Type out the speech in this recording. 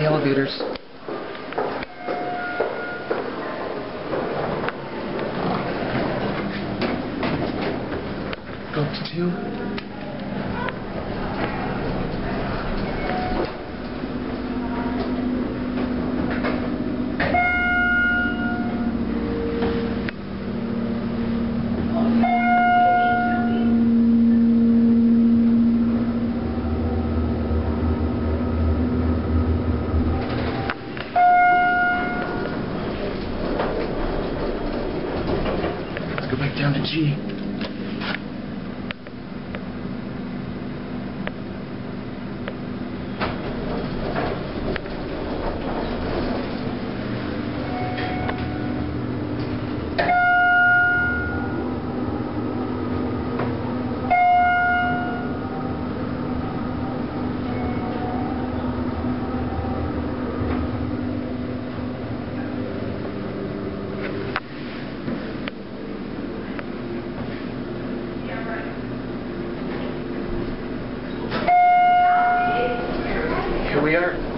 the elevators. Go up to two. Down to G. Here we are.